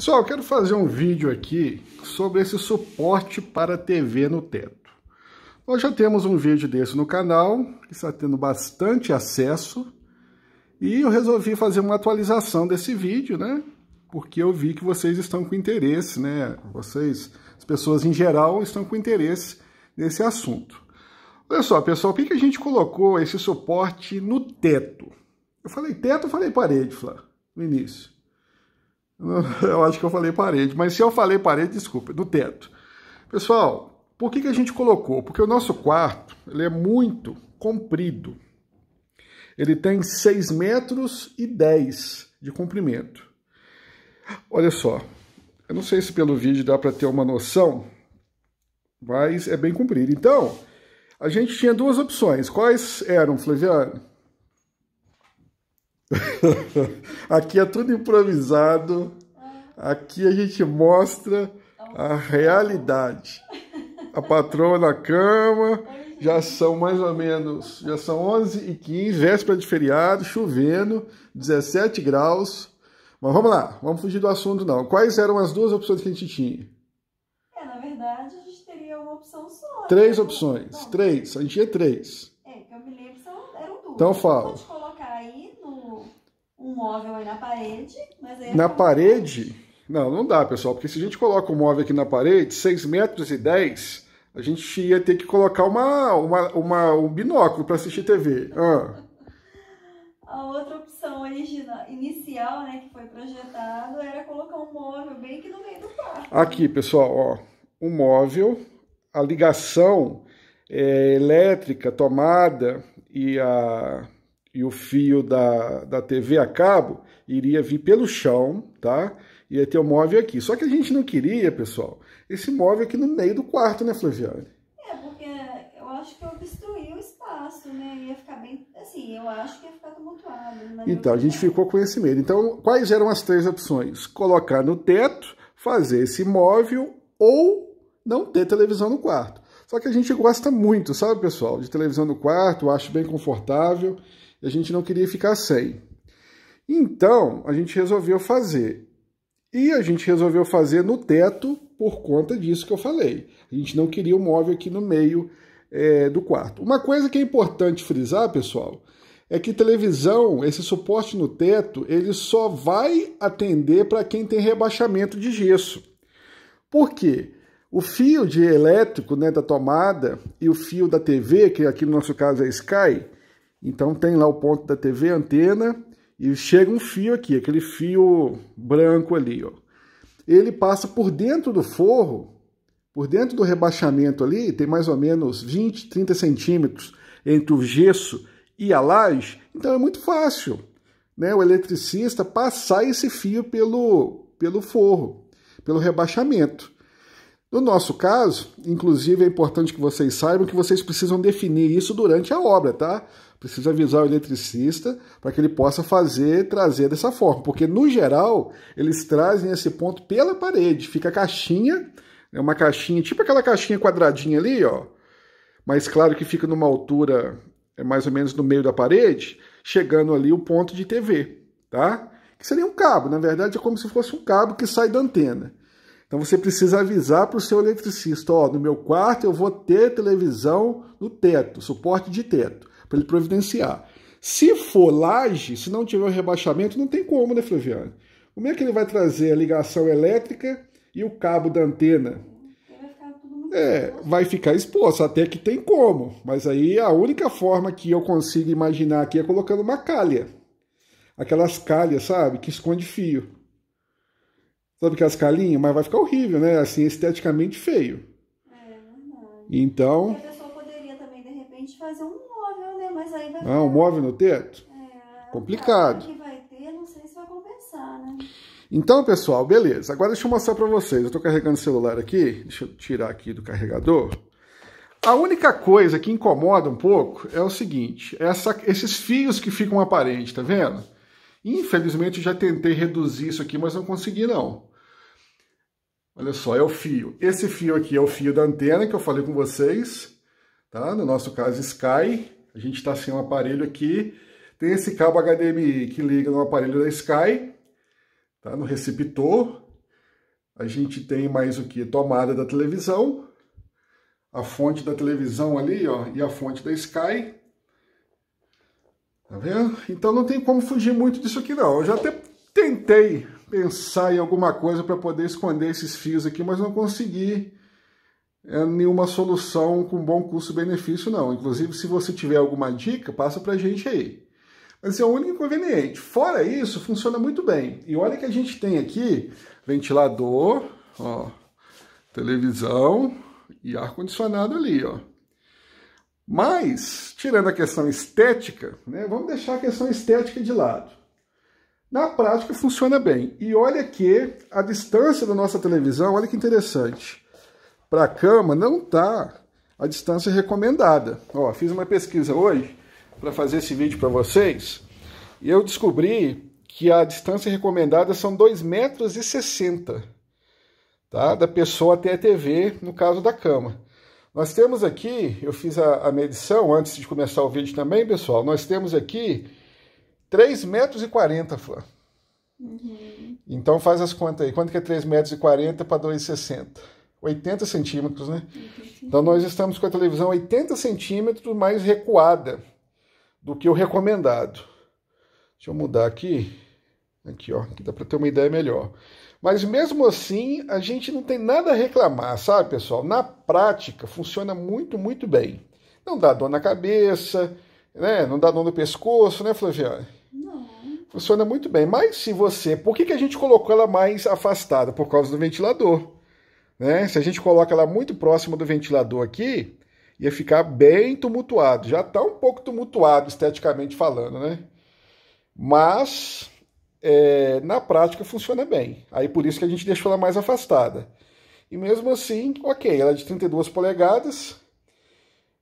Pessoal, eu quero fazer um vídeo aqui sobre esse suporte para TV no teto. Nós já temos um vídeo desse no canal, que está tendo bastante acesso, e eu resolvi fazer uma atualização desse vídeo, né? Porque eu vi que vocês estão com interesse, né? Vocês, as pessoas em geral, estão com interesse nesse assunto. Olha só, pessoal, por que a gente colocou esse suporte no teto? Eu falei teto ou falei parede, Flá, no início? Eu acho que eu falei parede, mas se eu falei parede, desculpa, no teto. Pessoal, por que, que a gente colocou? Porque o nosso quarto ele é muito comprido. Ele tem 6 metros e 10 de comprimento. Olha só, eu não sei se pelo vídeo dá para ter uma noção, mas é bem comprido. Então, a gente tinha duas opções. Quais eram, Flaviano? Aqui é tudo improvisado. Aqui a gente mostra a realidade. A patroa na cama, já são mais ou menos, já são 11 e 15, véspera de feriado, chovendo, 17 graus. Mas vamos lá, vamos fugir do assunto não. Quais eram as duas opções que a gente tinha? É, na verdade, a gente teria uma opção só. Três né? opções, três. A gente tinha três. É, que eu me lembro eram duas. Então fala um móvel aí na parede, mas aí... Na parede? Não, não dá, pessoal, porque se a gente coloca o um móvel aqui na parede, 6 metros e 10, a gente ia ter que colocar uma, uma, uma um binóculo para assistir TV. Ah. A outra opção original, inicial, né, que foi projetado, era colocar um móvel bem aqui no meio do quarto. Aqui, pessoal, ó, o um móvel, a ligação é, elétrica, tomada e a e o fio da, da TV a cabo iria vir pelo chão, tá? Ia ter o móvel aqui. Só que a gente não queria, pessoal, esse móvel aqui no meio do quarto, né, Flaviane? É, porque eu acho que eu obstruí o espaço, né? Ia ficar bem, assim, eu acho que ia ficar tumultuado. Então, a gente ficou com esse medo. Então, quais eram as três opções? Colocar no teto, fazer esse móvel ou não ter televisão no quarto. Só que a gente gosta muito, sabe, pessoal, de televisão no quarto, acho bem confortável e a gente não queria ficar sem. Então, a gente resolveu fazer. E a gente resolveu fazer no teto por conta disso que eu falei. A gente não queria o móvel aqui no meio é, do quarto. Uma coisa que é importante frisar, pessoal, é que televisão, esse suporte no teto, ele só vai atender para quem tem rebaixamento de gesso. Por quê? O fio de elétrico né, da tomada e o fio da TV, que aqui no nosso caso é Sky, então tem lá o ponto da TV, antena, e chega um fio aqui, aquele fio branco ali, ó. Ele passa por dentro do forro, por dentro do rebaixamento ali, tem mais ou menos 20, 30 centímetros entre o gesso e a laje, então é muito fácil, né, o eletricista passar esse fio pelo, pelo forro, pelo rebaixamento. No nosso caso, inclusive é importante que vocês saibam que vocês precisam definir isso durante a obra, tá? Precisa avisar o eletricista para que ele possa fazer, trazer dessa forma. Porque, no geral, eles trazem esse ponto pela parede. Fica a caixinha, é uma caixinha, tipo aquela caixinha quadradinha ali, ó. Mas claro que fica numa altura é mais ou menos no meio da parede, chegando ali o ponto de TV, tá? Que seria um cabo, na verdade é como se fosse um cabo que sai da antena. Então você precisa avisar para o seu eletricista, ó, no meu quarto eu vou ter televisão no teto, suporte de teto para ele providenciar. Se for laje, se não tiver o rebaixamento, não tem como, né, Flaviano? Como é que ele vai trazer a ligação elétrica e o cabo da antena? É, vai ficar exposto, até que tem como. Mas aí a única forma que eu consigo imaginar aqui é colocando uma calha. Aquelas calhas, sabe? Que esconde fio. Sabe aquelas calhinhas? Mas vai ficar horrível, né? Assim, esteticamente feio. É, verdade. Então. E a pessoa poderia também, de repente, fazer um mas aí vai Ah, um móvel no teto? É, Complicado. que vai ter, não sei se vai compensar, né? Então, pessoal, beleza. Agora deixa eu mostrar para vocês. Eu estou carregando o celular aqui. Deixa eu tirar aqui do carregador. A única coisa que incomoda um pouco é o seguinte. Essa, esses fios que ficam aparentes, tá vendo? Infelizmente, eu já tentei reduzir isso aqui, mas não consegui, não. Olha só, é o fio. Esse fio aqui é o fio da antena que eu falei com vocês. Tá? No nosso caso, Sky. A gente está sem um aparelho aqui. Tem esse cabo HDMI que liga no aparelho da Sky, tá? no receptor. A gente tem mais o que? Tomada da televisão, a fonte da televisão ali, ó, e a fonte da Sky. Tá vendo? Então não tem como fugir muito disso aqui não. Eu já até tentei pensar em alguma coisa para poder esconder esses fios aqui, mas não consegui é, nenhuma solução com bom custo-benefício não. Inclusive, se você tiver alguma dica, passa para a gente aí. Mas esse é o único inconveniente. Fora isso, funciona muito bem. E olha que a gente tem aqui ventilador, ó, televisão e ar-condicionado ali, ó. Mas, tirando a questão estética, né, vamos deixar a questão estética de lado. Na prática funciona bem. E olha que a distância da nossa televisão, olha que interessante. Para a cama não está a distância recomendada. Ó, fiz uma pesquisa hoje para fazer esse vídeo para vocês e eu descobri que a distância recomendada são 2,60 metros e 60, tá? da pessoa até a TV, no caso da cama. Nós temos aqui, eu fiz a, a medição antes de começar o vídeo também, pessoal, nós temos aqui 3 metros e 40, Flá. Uhum. Então faz as contas aí. Quanto que é 3 metros e 40 para 2,60? 80 centímetros, né? Então nós estamos com a televisão 80 centímetros mais recuada do que o recomendado. Deixa eu mudar aqui. Aqui, ó. Aqui dá para ter uma ideia melhor. Mas mesmo assim, a gente não tem nada a reclamar, sabe, pessoal? Na prática, funciona muito, muito bem. Não dá dor na cabeça, né? Não dá dor no pescoço, né, Flaviane? Funciona muito bem. Mas se você. Por que, que a gente colocou ela mais afastada? Por causa do ventilador. Né? Se a gente coloca ela muito próxima do ventilador aqui, ia ficar bem tumultuado. Já está um pouco tumultuado esteticamente falando, né? Mas é, na prática funciona bem. Aí por isso que a gente deixou ela mais afastada. E mesmo assim, ok, ela é de 32 polegadas.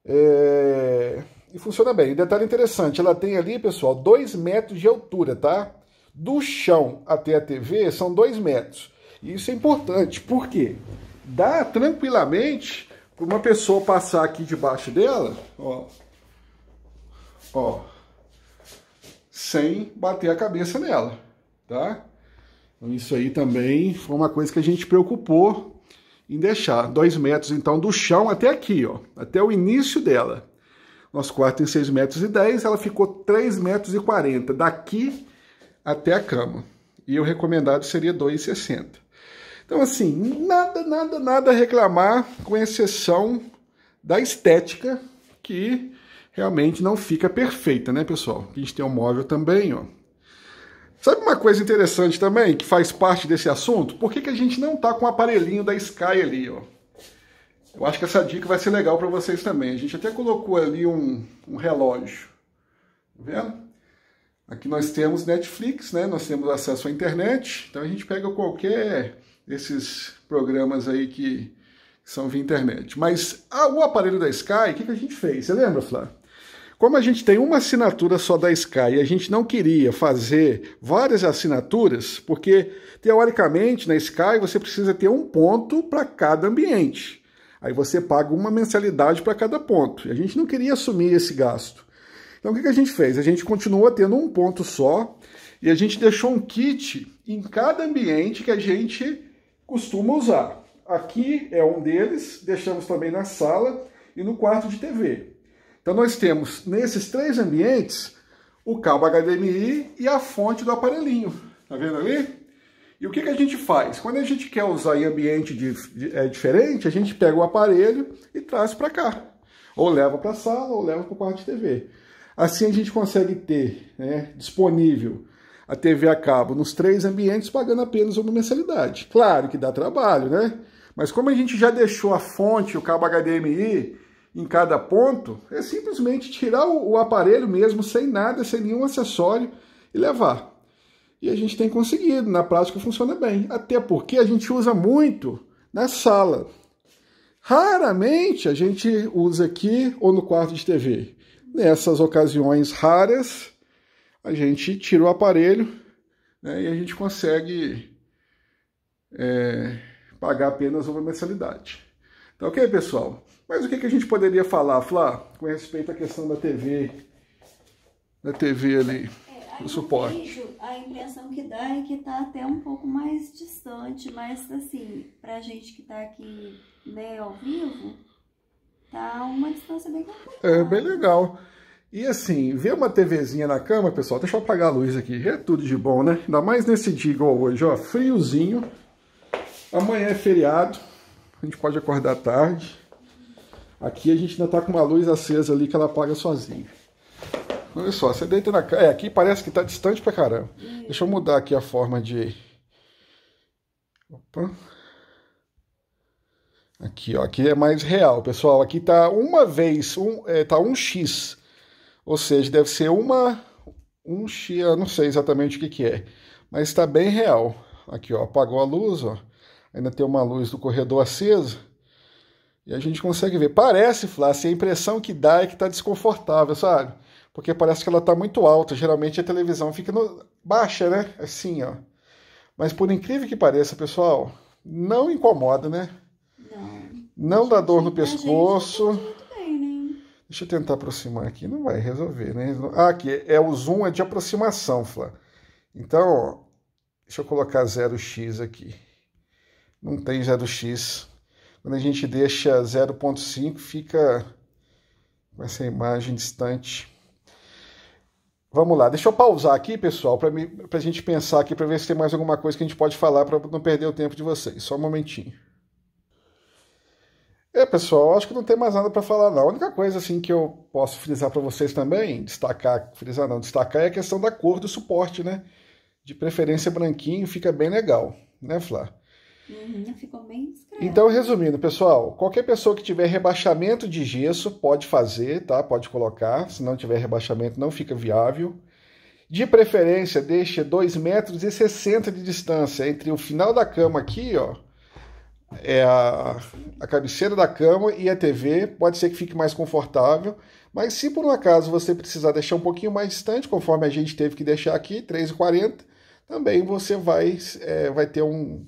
É, e funciona bem. detalhe interessante, ela tem ali, pessoal, 2 metros de altura, tá? Do chão até a TV são 2 metros. E isso é importante, porque dá tranquilamente para uma pessoa passar aqui debaixo dela, ó, ó, sem bater a cabeça nela, tá? Então isso aí também foi uma coisa que a gente preocupou em deixar. 2 metros, então, do chão até aqui, ó, até o início dela. Nosso quarto tem 6 metros e 10, ela ficou 3 metros e 40, daqui até a cama. E o recomendado seria 2,60. Então, assim, nada, nada, nada a reclamar, com exceção da estética, que realmente não fica perfeita, né, pessoal? A gente tem um móvel também, ó. Sabe uma coisa interessante também, que faz parte desse assunto? Por que, que a gente não tá com o aparelhinho da Sky ali, ó? Eu acho que essa dica vai ser legal para vocês também. A gente até colocou ali um, um relógio. Tá vendo? Aqui nós temos Netflix, né? Nós temos acesso à internet. Então a gente pega qualquer desses programas aí que, são via internet. Mas ah, o aparelho da Sky, o que, que a gente fez? Você lembra, Flá? Como a gente tem uma assinatura só da Sky e a gente não queria fazer várias assinaturas, porque teoricamente na Sky você precisa ter um ponto para cada ambiente. Aí você paga uma mensalidade para cada ponto. E a gente não queria assumir esse gasto. Então o que, que a gente fez? A gente continuou tendo um ponto só e a gente deixou um kit em cada ambiente que a gente costuma usar. Aqui é um deles, deixamos também na sala e no quarto de TV. Então nós temos nesses três ambientes o cabo HDMI e a fonte do aparelhinho. Tá vendo ali? E o que, que a gente faz? Quando a gente quer usar em ambiente de, de, é, diferente, a gente pega o aparelho e traz para cá. Ou leva para a sala, ou leva para o quarto de TV. Assim a gente consegue ter né, disponível a TV a cabo nos três ambientes, pagando apenas uma mensalidade. Claro que dá trabalho, né? Mas como a gente já deixou a fonte, o cabo HDMI em cada ponto, é simplesmente tirar o, o aparelho mesmo, sem nada, sem nenhum acessório, e levar. E a gente tem conseguido, na prática funciona bem. Até porque a gente usa muito na sala. Raramente a gente usa aqui ou no quarto de TV. Nessas ocasiões raras, a gente tira o aparelho né, e a gente consegue é, pagar apenas uma mensalidade. Então, ok, pessoal? Mas o que, que a gente poderia falar, Flá, com respeito à questão da TV, da TV ali? O suporte. Vejo, a impressão que dá é que está até um pouco mais distante, mas assim, pra gente que tá aqui, né, ao vivo, tá uma distância bem confortável. É bem legal. E assim, ver uma TVzinha na cama, pessoal, deixa eu apagar a luz aqui, é tudo de bom, né? Ainda mais nesse dia igual hoje, ó, friozinho. Amanhã é feriado, a gente pode acordar tarde. Aqui a gente ainda tá com uma luz acesa ali que ela apaga sozinha. Olha só, você deita na cama. É, aqui parece que tá distante pra caramba. Deixa eu mudar aqui a forma de. Opa. Aqui, ó. Aqui é mais real, pessoal. Aqui tá uma vez, um, é, tá um X. Ou seja, deve ser uma. Um X, eu não sei exatamente o que, que é. Mas está bem real. Aqui, ó. Apagou a luz, ó. Ainda tem uma luz do corredor acesa. E a gente consegue ver. Parece, Flávio, a impressão que dá é que está desconfortável, sabe? Porque parece que ela está muito alta. Geralmente a televisão fica no... baixa, né? Assim, ó. Mas por incrível que pareça, pessoal, não incomoda, né? Não. Não dá dor no pescoço. tá bem, né? Deixa eu tentar aproximar aqui. Não vai resolver, né? Ah, aqui. É o zoom é de aproximação, Flá. Então, ó, deixa eu colocar 0x aqui. Não tem 0x. Quando a gente deixa 0.5, fica com essa imagem distante. Vamos lá, deixa eu pausar aqui, pessoal, para a gente pensar aqui, para ver se tem mais alguma coisa que a gente pode falar para não perder o tempo de vocês. Só um momentinho. É, pessoal, acho que não tem mais nada para falar, não. A única coisa assim que eu posso frisar para vocês também, destacar, frisar não, destacar é a questão da cor do suporte, né? De preferência branquinho, fica bem legal, né, Flá? Uhum, ficou bem. Então, resumindo, pessoal, qualquer pessoa que tiver rebaixamento de gesso pode fazer, tá? Pode colocar. Se não tiver rebaixamento, não fica viável. De preferência, deixe 2,60 metros e 60 de distância entre o final da cama aqui, ó, é a, a cabeceira da cama e a TV. Pode ser que fique mais confortável. Mas se por um acaso você precisar deixar um pouquinho mais distante, conforme a gente teve que deixar aqui, 3,40, também você vai, é, vai ter um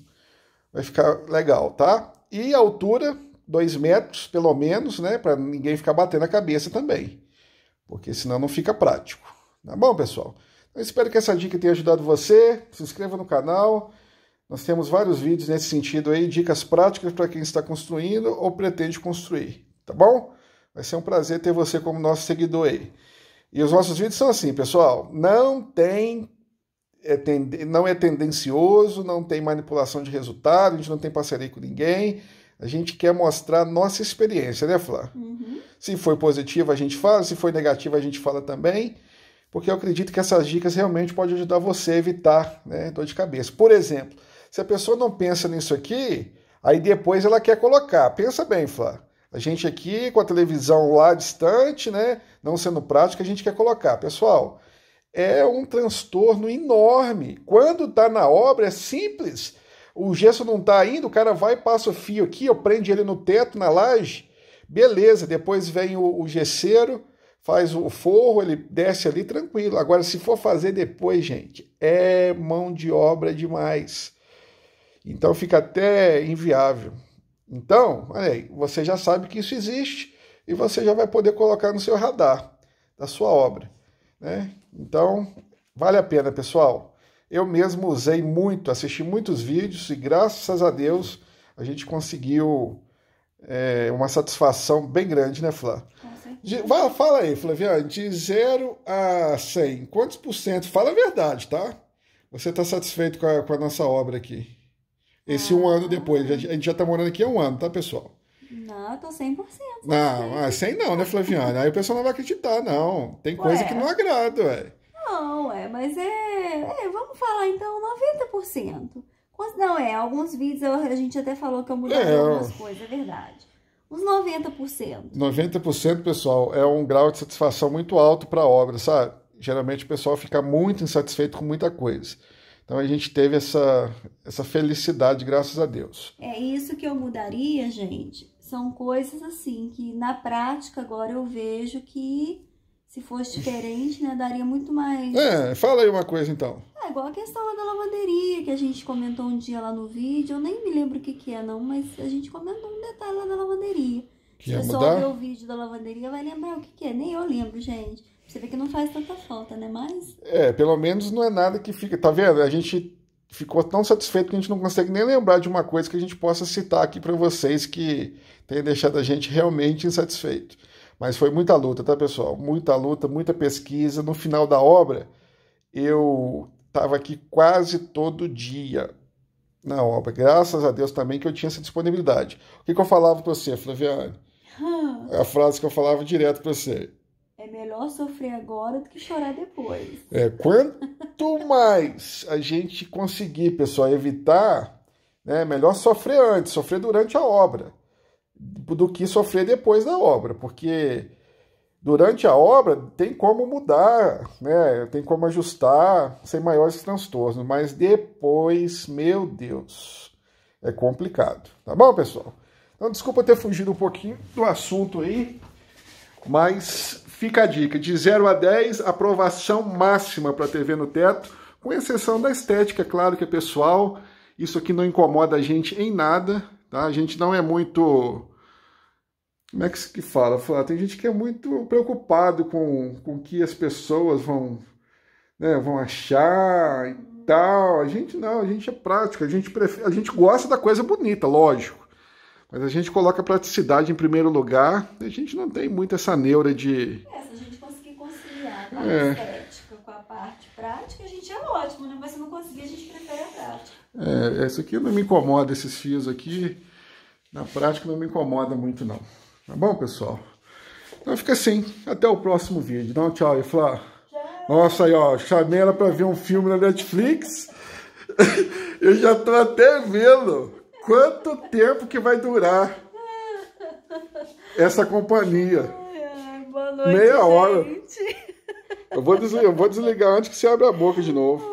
vai ficar legal, tá? E a altura, 2 metros, pelo menos, né? Para ninguém ficar batendo a cabeça também. Porque senão não fica prático. Tá bom, pessoal? Eu espero que essa dica tenha ajudado você. Se inscreva no canal. Nós temos vários vídeos nesse sentido aí, dicas práticas para quem está construindo ou pretende construir. Tá bom? Vai ser um prazer ter você como nosso seguidor aí. E os nossos vídeos são assim, pessoal. Não tem é tend... não é tendencioso, não tem manipulação de resultado, a gente não tem parceria com ninguém. A gente quer mostrar nossa experiência, né, Flá? Uhum. Se foi positiva, a gente fala, se foi negativa, a gente fala também, porque eu acredito que essas dicas realmente podem ajudar você a evitar né, dor de cabeça. Por exemplo, se a pessoa não pensa nisso aqui, aí depois ela quer colocar. Pensa bem, Flá. A gente aqui com a televisão lá distante, né, não sendo prática, a gente quer colocar. Pessoal, é um transtorno enorme. Quando está na obra é simples. O gesso não está indo, o cara vai, passa o fio aqui, eu prende ele no teto, na laje, beleza. Depois vem o, o gesseiro, faz o forro, ele desce ali tranquilo. Agora, se for fazer depois, gente, é mão de obra demais. Então fica até inviável. Então, olha aí, você já sabe que isso existe e você já vai poder colocar no seu radar da sua obra. Né? Então, vale a pena, pessoal. Eu mesmo usei muito, assisti muitos vídeos e graças a Deus a gente conseguiu é, uma satisfação bem grande, né, Flá? De, vai, fala aí, Flaviane, de 0 a 100, quantos por cento? Fala a verdade, tá? Você está satisfeito com a, com a, nossa obra aqui? Esse ah, um ano depois, a gente já está morando aqui há um ano, tá, pessoal? Não, eu tô 100%. Não, ah, 100 não, né, Flaviane? Aí o pessoal não vai acreditar, não. Tem coisa ué. que não agrada, ué. Não, é, mas é, é. Vamos falar então 90%. Não, é, alguns vídeos a gente até falou que eu mudei é, algumas coisas, é verdade. Uns 90%. 90%, pessoal, é um grau de satisfação muito alto para a obra, sabe? Geralmente o pessoal fica muito insatisfeito com muita coisa. Então a gente teve essa, essa felicidade, graças a Deus. É isso que eu mudaria, gente. São coisas assim que na prática agora eu vejo que se fosse diferente, né, daria muito mais. É, fala aí uma coisa então. É igual a questão lá da lavanderia, que a gente comentou um dia lá no vídeo. Eu nem me lembro o que, que é, não, mas a gente comentou um detalhe lá da lavanderia. Que Se o pessoal ver o vídeo da lavanderia, vai lembrar o que, que é. Nem eu lembro, gente. Você vê que não faz tanta falta, né? Mas. É, pelo menos não é nada que fica. Tá vendo? A gente ficou tão satisfeito que a gente não consegue nem lembrar de uma coisa que a gente possa citar aqui para vocês que tenha deixado a gente realmente insatisfeito. Mas foi muita luta, tá, pessoal? Muita luta, muita pesquisa. No final da obra, eu estava aqui quase todo dia na obra. Graças a Deus também que eu tinha essa disponibilidade. O que, que eu falava para você, Flaviane? É a frase que eu falava direto para você. É melhor sofrer agora do que chorar depois. É, quanto mais a gente conseguir, pessoal, evitar, né, melhor sofrer antes, sofrer durante a obra, do que sofrer depois da obra, porque durante a obra tem como mudar, né, tem como ajustar sem maiores transtornos, mas depois, meu Deus, é complicado. Tá bom, pessoal? Então, desculpa ter fugido um pouquinho do assunto aí, mas fica a dica: de 0 a 10, aprovação máxima para TV no teto, com exceção da estética, claro que é pessoal. Isso aqui não incomoda a gente em nada, tá? A gente não é muito. Como é que se fala? Tem gente que é muito preocupado com, com o que as pessoas vão, né, vão achar e tal. A gente não, a gente é prático, a gente, prefere, a gente gosta da coisa bonita, lógico. Mas a gente coloca a praticidade em primeiro lugar, a gente não tem muito essa neura de. É, se a gente conseguir conciliar a é. estética com a parte prática, a gente é ótimo, né? Mas se não conseguir, a gente prefere a prática. É, essa aqui não me incomoda, esses fios aqui. Na prática não me incomoda muito, não. Tá bom, pessoal? Então fica assim. Até o próximo vídeo. Dá um tchau aí, Flá. Nossa, aí, ó. Chamei ela pra ver um filme na Netflix. Eu já tô até vendo quanto tempo que vai durar essa companhia. Ai, boa noite, Meia hora. Eu vou, desligar, eu vou desligar antes que você abra a boca de novo.